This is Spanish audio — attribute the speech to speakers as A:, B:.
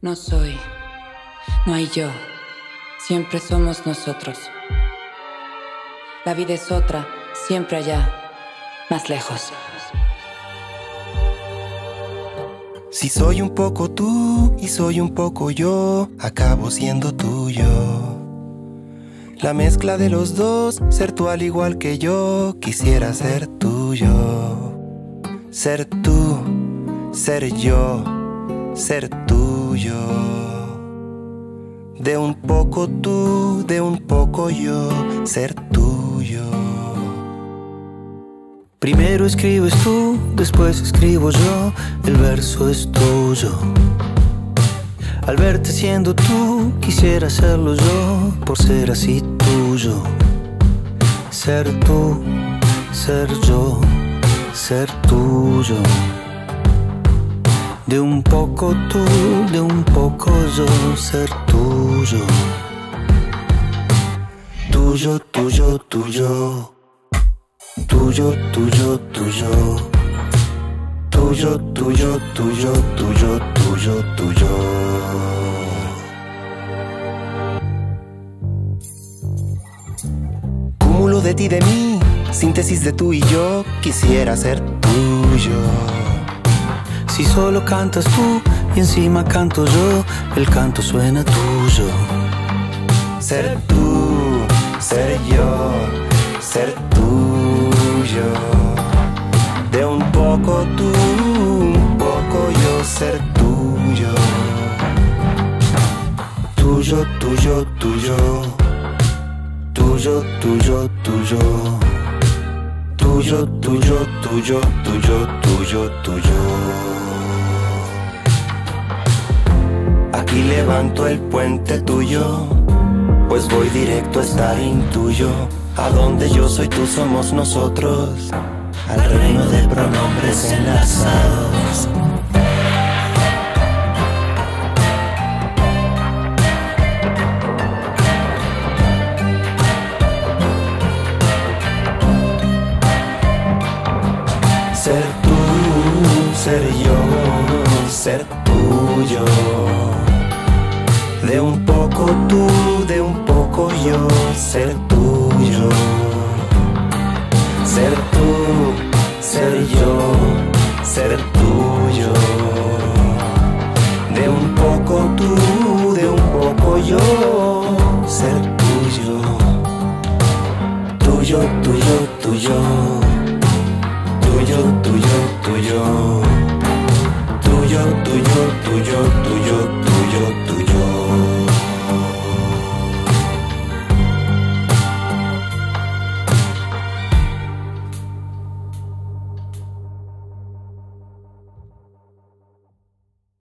A: No soy, no hay yo, siempre somos nosotros. La vida es otra, siempre allá, más lejos.
B: Si soy un poco tú y soy un poco yo, acabo siendo tuyo. La mezcla de los dos, ser tú al igual que yo, quisiera ser tuyo. Ser tú, ser yo, ser tuyo. De un poco tú, de un poco yo, ser tuyo.
C: Primero escribes tú, después escribo yo, el verso es tuyo. Al verte siendo tú, quisiera serlo yo, por ser así tuyo. Ser tú, ser yo, ser tuyo. De un poco tú, de un poco yo, ser tuyo. Tuyo, tuyo, tuyo. Tuyo, tuyo, tuyo. Tuyo, tuyo, tuyo, tuyo, tuyo, tuyo.
B: Cúmulo de ti, de mí, síntesis de tú y yo, quisiera ser tuyo.
C: Si solo cantas tú y encima canto yo, el canto suena tuyo.
B: Ser tú, ser yo, ser tuyo. De un poco tú, un poco yo, ser tuyo. Tuyo, tuyo, tuyo. Tuyo, tuyo, tuyo. Tuyo, tuyo, tuyo, tuyo, tuyo, tuyo. Aquí levanto el puente tuyo, pues voy directo a estar intuyo. A donde yo soy tú somos nosotros, al reino de pronombres enlazados. Ser tú, ser yo, ser tuyo. De un poco tú, de un poco yo, ser tuyo. Ser tú, ser yo, ser tuyo. De un poco tú, de un poco yo, ser tuyo. Tuyo, tuyo, tuyo. Tuyo, tuyo, tuyo. Tuyo, tuyo, tuyo, tuyo,